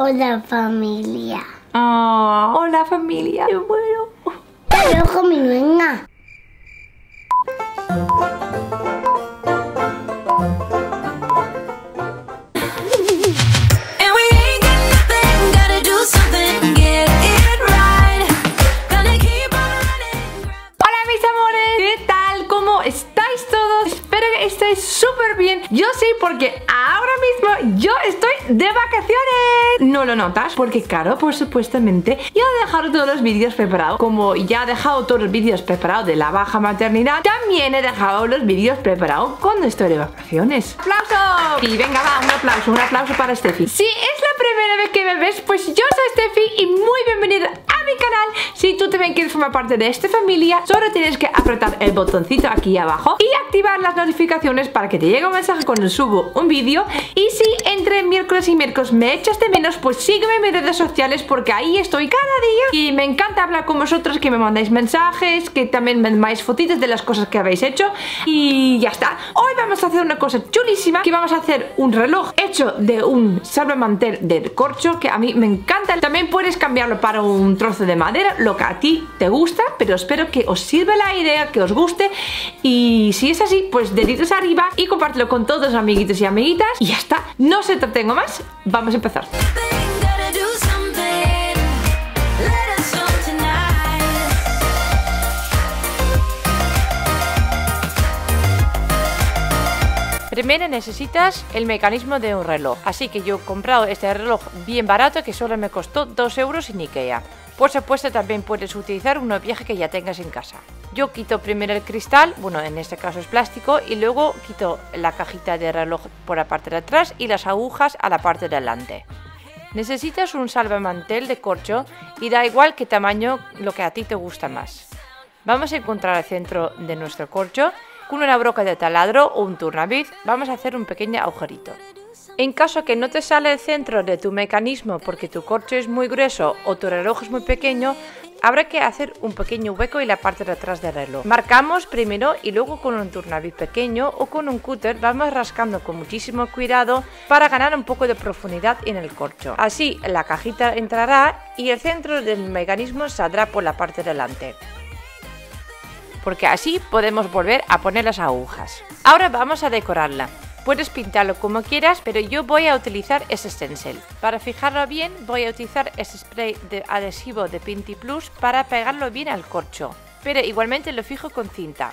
Hola familia. Oh, hola familia, me muero. Pero con mi. Estéis súper bien. Yo sí, porque ahora mismo yo estoy de vacaciones. ¿No lo notas? Porque claro, pues supuestamente ya he dejado todos los vídeos preparados. Como ya he dejado todos los vídeos preparados de la baja maternidad, también he dejado los vídeos preparados cuando estoy de vacaciones. ¡Aplauso! Y venga, va, un aplauso, un aplauso para Steffi. Si es la primera vez que me ves, pues yo soy Steffi y muy bienvenida mi canal. Si tú también quieres formar parte de esta familia, solo tienes que apretar el botoncito aquí abajo y activar las notificaciones para que te llegue un mensaje cuando subo un vídeo. Y si entre miércoles y miércoles me echas de menos, pues sígueme en mis redes sociales porque ahí estoy cada día y me encanta hablar con vosotros, que me mandáis mensajes, que también me mandáis fotitos de las cosas que habéis hecho y ya está. Hoy vamos a hacer una cosa chulísima, que vamos a hacer un reloj hecho de un salvamantel de corcho que a mí me encanta. También puedes cambiarlo para un trozo de madera, lo que a ti te gusta, pero espero que os sirva la idea, que os guste y si es así, pues deditos arriba y compártelo con todos los amiguitos y amiguitas y ya está. No se tengo más, vamos a empezar. Primero necesitas el mecanismo de un reloj, así que yo he comprado este reloj bien barato que solo me costó 2 euros en Ikea. Por supuesto también puedes utilizar uno viejo que ya tengas en casa. Yo quito primero el cristal, bueno en este caso es plástico, y luego quito la cajita de reloj por la parte de atrás y las agujas a la parte de delante. Necesitas un salvamantel de corcho y da igual qué tamaño lo que a ti te gusta más. Vamos a encontrar el centro de nuestro corcho. Con una broca de taladro o un turnavid vamos a hacer un pequeño agujerito. En caso que no te sale el centro de tu mecanismo porque tu corcho es muy grueso o tu reloj es muy pequeño, habrá que hacer un pequeño hueco en la parte de atrás del reloj. Marcamos primero y luego con un turnavid pequeño o con un cúter vamos rascando con muchísimo cuidado para ganar un poco de profundidad en el corcho. Así la cajita entrará y el centro del mecanismo saldrá por la parte delante porque así podemos volver a poner las agujas. Ahora vamos a decorarla. Puedes pintarlo como quieras, pero yo voy a utilizar ese stencil. Para fijarlo bien, voy a utilizar ese spray de adhesivo de Pinty Plus para pegarlo bien al corcho, pero igualmente lo fijo con cinta.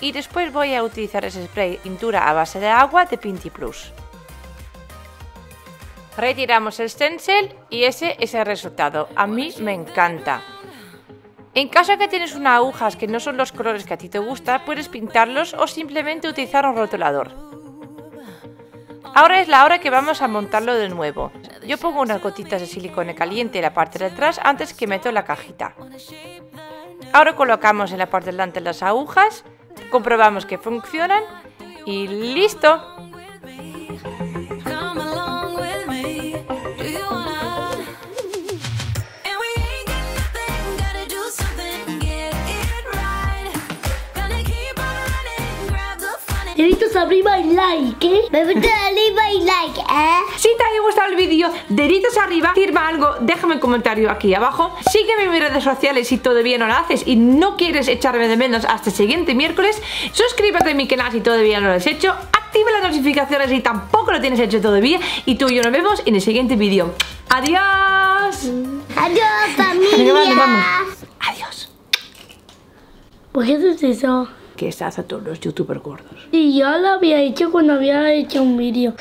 Y después voy a utilizar ese spray pintura a base de agua de Pinty Plus. Retiramos el stencil y ese es el resultado. A mí me encanta. En caso de que tienes unas agujas que no son los colores que a ti te gusta, puedes pintarlos o simplemente utilizar un rotulador. Ahora es la hora que vamos a montarlo de nuevo. Yo pongo unas gotitas de silicone caliente en la parte de atrás antes que meto la cajita. Ahora colocamos en la parte de delante las agujas, comprobamos que funcionan y listo. Deditos arriba y like, ¿eh? Deditos arriba y like, ¿eh? Si te haya gustado el vídeo, deditos arriba, firma algo, déjame un comentario aquí abajo. Sígueme en mis redes sociales si todavía no lo haces y no quieres echarme de menos hasta el siguiente miércoles. Suscríbete a mi canal si todavía no lo has hecho. Activa las notificaciones si tampoco lo tienes hecho todavía. Y tú y yo nos vemos en el siguiente vídeo. ¡Adiós! Adiós, familia. vamos, vamos. Adiós. ¿Por qué haces eso? Que estás a todos los youtubers gordos. Y yo lo había hecho cuando había hecho un vídeo.